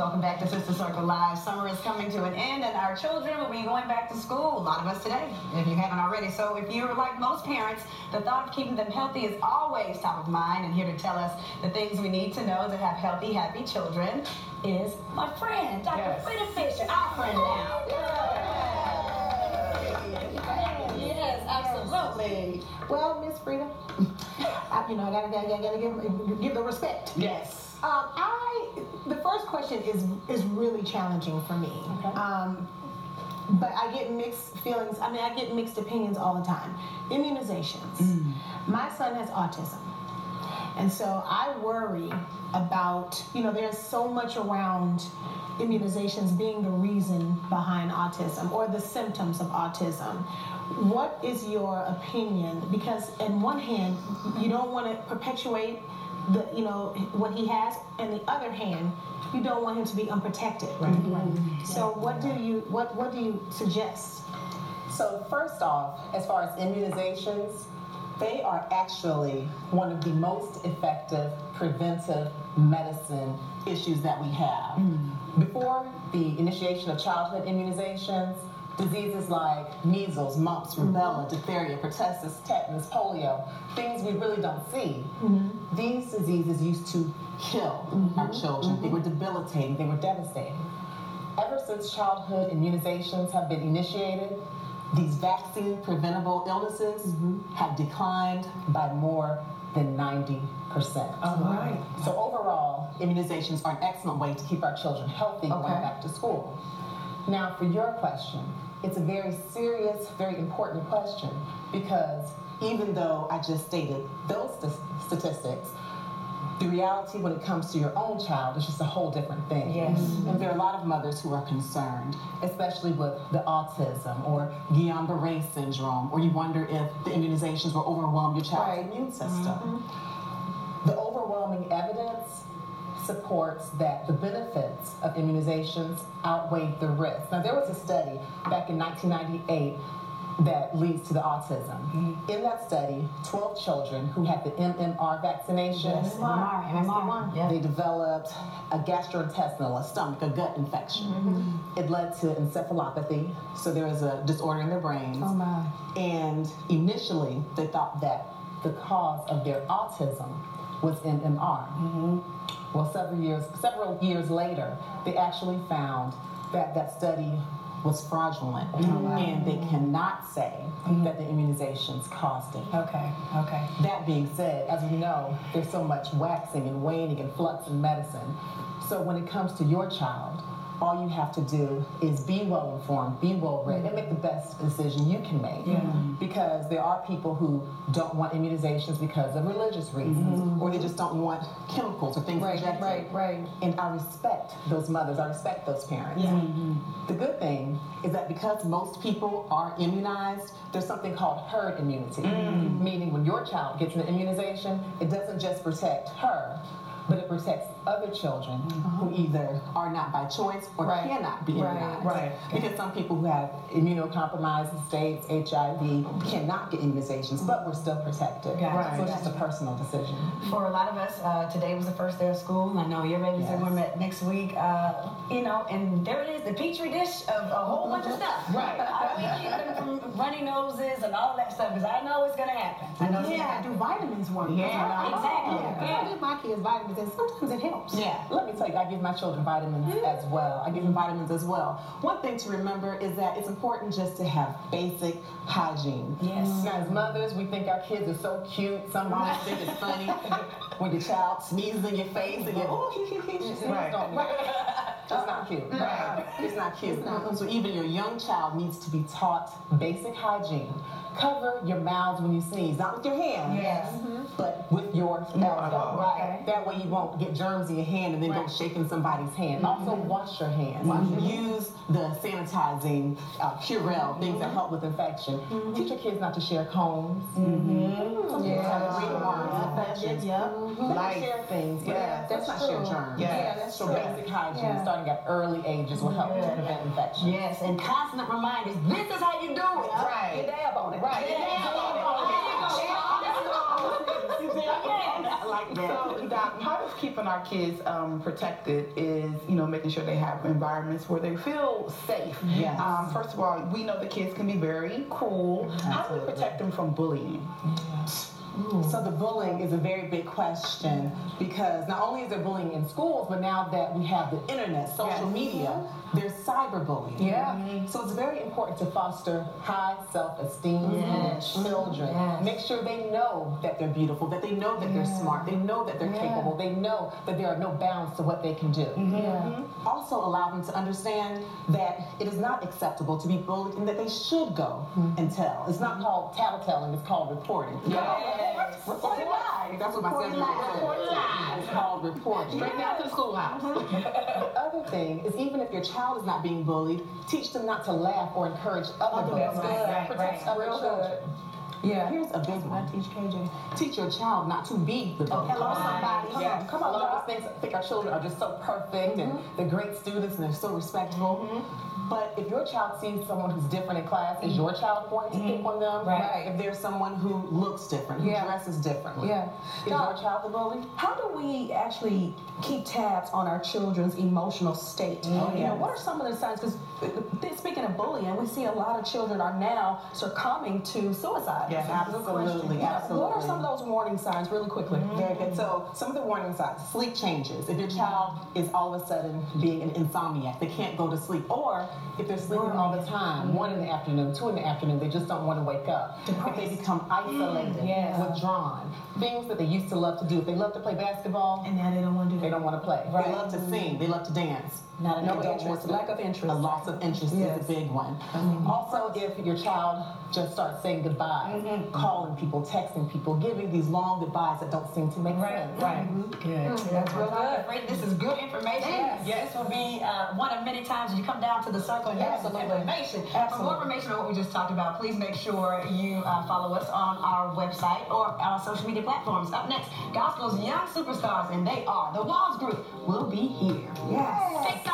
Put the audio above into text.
Welcome back to Sister Circle Live. Summer is coming to an end and our children will be going back to school, a lot of us today, if you haven't already. So if you're like most parents, the thought of keeping them healthy is always top of mind and here to tell us the things we need to know to have healthy, happy children is my friend, Dr. Yes. Frita Fisher, our friend now. Yes, absolutely. Well, Miss Frita, I, you know, I gotta, gotta, gotta give, give the respect. Yes. Um, I the first question is is really challenging for me. Okay. Um, but I get mixed feelings. I mean, I get mixed opinions all the time. Immunizations. Mm. My son has autism. And so I worry about, you know, there's so much around immunizations being the reason behind autism or the symptoms of autism. What is your opinion? Because, in one hand, you don't want to perpetuate the you know what he has. And the other hand you don't want him to be unprotected right, mm-hmm. so what do you what what do you suggest? So first off as far as immunizations they are actually one of the most effective preventive medicine issues that we have. Mm. before the initiation of childhood immunizations diseases like measles, mumps, rubella, diphtheria, pertussis, tetanus, polio, things we really don't see. Mm-hmm. These diseases used to kill mm-hmm. our children. Mm-hmm. They were debilitating, they were devastating. Ever since childhood immunizations have been initiated, these vaccine preventable illnesses mm-hmm. have declined by more than 90%. All right. So overall, immunizations are an excellent way to keep our children healthy okay. going back to school. Now, for your question, it's a very serious, very important question because even though I just stated those st- statistics, the reality when it comes to your own child is just a whole different thing. Yes. Mm-hmm. And there are a lot of mothers who are concerned, especially with the autism or Guillain-Barré syndrome, or you wonder if the immunizations will overwhelm your child's right. immune system. Mm-hmm. The overwhelming evidence supports that the benefits of immunizations outweigh the risks. Now, there was a study back in 1998 that leads to the autism. Mm-hmm. In that study, 12 children who had the MMR vaccination, yes, MMR, MMR, they developed a gastrointestinal, a stomach, a gut infection. Mm-hmm. It led to encephalopathy, so there was a disorder in their brains. Oh my. And initially, they thought that the cause of their autism was MMR. Mm-hmm. Well, several years, several years later, they actually found that that study was fraudulent, mm-hmm. and they cannot say mm-hmm. that the immunizations caused it. Okay, okay. That being said, as we know, there's so much waxing and waning and flux in medicine. So when it comes to your child, all you have to do is be well informed, be well read, and make the best decision you can make. Yeah. Because there are people who don't want immunizations because of religious reasons, mm-hmm. or they just don't want chemicals or things right, injected. Right, right. And I respect those mothers. I respect those parents. Yeah. Mm-hmm. The good thing is that because most people are immunized, there's something called herd immunity, mm-hmm. meaning when your child gets an immunization, it doesn't just protect her but it protects other children uh-huh. who either are not by choice or right. cannot be immunized. Right. Because some people who have immunocompromised states, HIV, cannot get immunizations, but we're still protected. Right. So it's just a personal decision. For a lot of us, uh, today was the first day of school. I know your babies yes. are going to go next week. Uh, you know, and there it is, the petri dish of a whole bunch of stuff. Right. How do we keep them from runny noses and all that stuff? Because I know it's going to happen. I know yeah, do vitamins work? Yeah, exactly. Yeah. yeah. I give my kids vitamins, and sometimes it helps. Yeah. Let me tell you, I give my children vitamins mm-hmm. as well. I give them vitamins as well. One thing to remember is that it's important just to have basic hygiene. Yes. Now, as mothers, we think our kids are so cute. Some moms think it's funny when your child sneezes in your face and you're, oh, he, he, he, he. Right. It's not cute. It's not cute. It's not. So even your young child needs to be taught basic hygiene cover your mouths when you sneeze, not with your hand, yes, mm-hmm. but with your elbow. Right. That way you won't get germs in your hand and then right. go shaking somebody's hand. Mm-hmm. Also, wash your hands. Mm-hmm. Use the sanitizing uh, Purell, things that help with infection. Mm-hmm. Teach your kids not to share combs. Mm-hmm. Yeah. Ringworms, infections. Yeah. Mm-hmm. Like, share things, but yeah, that's, that's not share germs. Yeah, yeah that's so true. basic hygiene, yeah. Starting at early ages, will help to prevent infection. Yes, and constant reminders. This is how you do it. Right. Get dab on it. Right. Get dab on it. Like that. So, Doc, part of keeping our kids um, protected is, you know, making sure they have environments where they feel safe. Yes. Um, first of all, we know the kids can be very cruel. How do we protect them from bullying? Mm. So the bullying is a very big question because not only is there bullying in schools, but now that we have the internet, social Yes. media, there's cyberbullying. Yeah. So it's very important to foster high self-esteem Yes. in children. Yes. Make sure they know that they're beautiful, that they know that they're smart, they know that they're Yeah. capable, they know that there are no bounds to what they can do. Mm-hmm. Yeah. Also allow them to understand that it is not acceptable to be bullied and that they should go mm-hmm. and tell. It's not called tattletelling, it's called reporting. Yes. Report live. That's what my Report it seven-year-old live. said. Report live. It's called reporting. Straight down to the schoolhouse. The other thing is even if your child is not being bullied, teach them not to laugh or encourage other Other bullies. bullies. Right, Protect right. other Real children. Yeah. Here's a big I one. teach KJ. Teach your child not to be the bully. hello, somebody. Come Yeah. on, come a on, lot of Doc. us think, think our children are just so perfect and mm-hmm. they're great students and they're so respectable. Mm-hmm. But if your child sees someone who's different in class, is your child going to pick on them? Right. If there's someone who looks different, who Yeah. dresses differently, Yeah. is Doc, your child the bully? How do we actually keep tabs on our children's emotional state? Oh, You know, what are some of the signs? Because speaking of bullying, we see a lot of children are now succumbing to suicide. Yes, That's a absolutely, What are some of those warning signs, really quickly? Mm-hmm. Very good. So some of the warning signs: sleep changes. If your child is all of a sudden being an insomniac, they can't go to sleep, or if they're sleeping all the time, mm-hmm. one in the afternoon, two in the afternoon, they just don't want to wake up. If they become isolated, mm, Yes. withdrawn, things that they used to love to do. If they love to play basketball, And now they don't want to do they don't want to play. Right. They love to sing. They love to dance. Not enough interest, lack of interest. A loss of interest Yes. is a big one. Also, if your child just starts saying goodbye, Mm-hmm. calling people, texting people, giving these long goodbyes that don't seem to make sense. Right. Good. That's real good. Friend, This is good information. Yes. This will be uh, one of many times you come down to the circle and have some Absolutely. information. For more information on what we just talked about, please make sure you uh, follow us on our website or our social media platforms. Up next, Gospel's Young Superstars, and they are the Walls Group. will be here. Yes. TikTok.